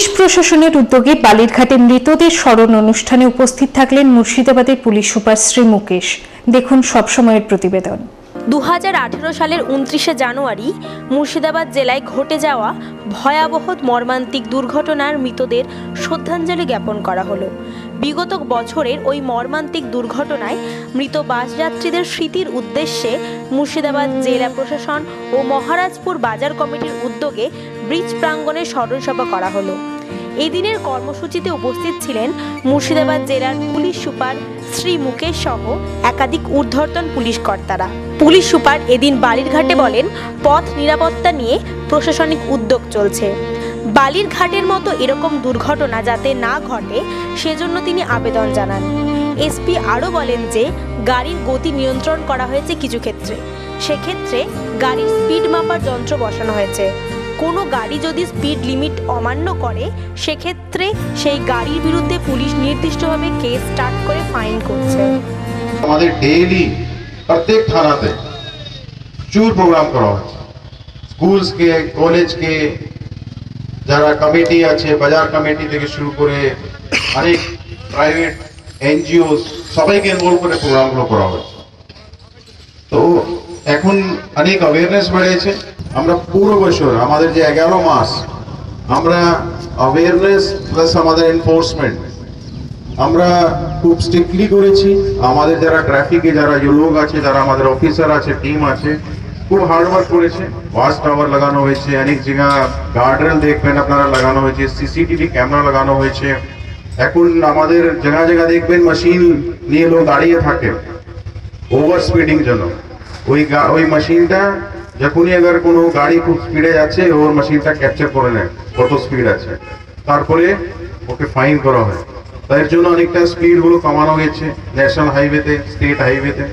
Police প্রশাসনের উদ্যোগে বালিরঘাটে মৃতদের স্মরণ অনুষ্ঠানে উপস্থিত থাকলেন মুর্শিদাবাদের পুলিশ সুপার শ্রী মুকেশ। দেখুন সবসময়ের প্রতিবেদন। দু হাজার আঠেরো সালের উনত্রিশে জানুয়ারি মুর্শিদাবাদ জেলায় ঘটে যাওয়া ভয়াবহ মর্মান্তিক দুর্ঘটনার মৃতদের শ্রদ্ধাঞ্জলি জ্ঞাপন করা হলো। বিগত বছরের ওই মর্মান্তিক দুর্ঘটনায় মৃত বাসযাত্রীদের স্মৃতির উদ্দেশ্যে মুর্শিদাবাদ জেলা প্রশাসন ও মহারাজপুর বাজার কমিটির উদ্যোগে ব্রিজ প্রাঙ্গণে স্মরণসভা করা হলো। এদিনের কর্মসূচিতে উপস্থিত ছিলেন মুর্শিদাবাদ জেলার পুলিশ সুপার শ্রী মুকেশ সহ একাধিক ঊর্ধ্বতন পুলিশ কর্তারা। পুলিশ সুপার এদিন বালিরঘাটে বলেন, পথ নিরাপত্তা নিয়ে প্রশাসনিক উদ্যোগ চলছে। বালিরঘাটের মতো এরকম দুর্ঘটনা যাতে না ঘটে, সেজন্য তিনি আবেদন জানান। এসপি আরও বলেন যে, গাড়ির গতি নিয়ন্ত্রণ করা হয়েছে কিছু ক্ষেত্রে। সেক্ষেত্রে গাড়ির স্পিড মাপার যন্ত্র বসানো হয়েছে। কোনো গাড়ি যদি স্পিড লিমিট অমান্য করে, সেক্ষেত্রে সেই গাড়ির বিরুদ্ধে পুলিশ নির্দিষ্টভাবে কেস স্টার্ট করে ফাইন করছে। আমাদের ডেইলি প্রত্যেক থানাতে প্রচুর প্রোগ্রাম করা হচ্ছে স্কুলসকে কলেজকে যারা কমিটি আছে বাজার কমিটি থেকে শুরু করে অনেক প্রাইভেট এনজিও সবাইকে ইনভলভ করে প্রোগ্রামগুলো করা হচ্ছে তো এখন অনেক অ্যাওয়ারনেস বেড়েছে আমরা পুরো বছর আমাদের যে এগারো মাস আমরা অ্যাওয়ারনেস প্লাস আমাদের এনফোর্সমেন্ট আমরা খুব স্ট্রিক্টলি করেছি। আমাদের যারা ট্রাফিকে যারা লোক আছে, যারা আমাদের অফিসার আছে টিম আছে, খুব হার্ডওয়ার্ক করেছে। ওয়াচ টাওয়ার লাগানো হয়েছে, অনেক জায়গা গার্ডরেল দেখবেন আপনারা লাগানো হয়েছে সিসিটিভি ক্যামেরা লাগানো হয়েছে। এখন আমাদের জায়গা জায়গা দেখবেন মেশিন নিয়ে লোক দাঁড়িয়ে থাকে ওভার স্পিডিং জন্য। ওই ওই মেশিনটা যখনই আবার কোনো গাড়ি খুব স্পিডে যাচ্ছে, ওর মেশিনটা ক্যাপচার করে নেয়, কত স্পিড আছে। তারপরে ওকে ফাইন করা হয়। তার জন্য অনেকটা স্পিডগুলো কমানো হয়েছে ন্যাশনাল হাইওয়েতে স্টেট হাইওয়েতে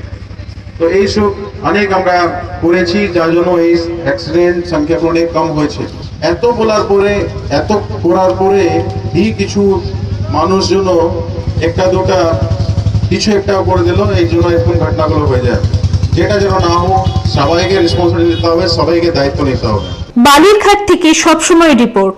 তো এইসব অনেক আমরা করেছি, যার জন্য এই অ্যাক্সিডেন্ট সংখ্যা অনেক কম হয়েছে। এত বলার পরে, এত করার পরে ই কিছু মানুষ জন্য একটা দুটা কিছু একটা করে দিল, এই জন্য এরকম ঘটনাগুলো হয়ে যায়। যেটা যেন না হোক, সবাইকে রেসপন্সিবিলিটি নিতে হবে, সবাইকে দায়িত্ব নিতে হবে। বালিরঘাট থেকে সবসময় রিপোর্ট।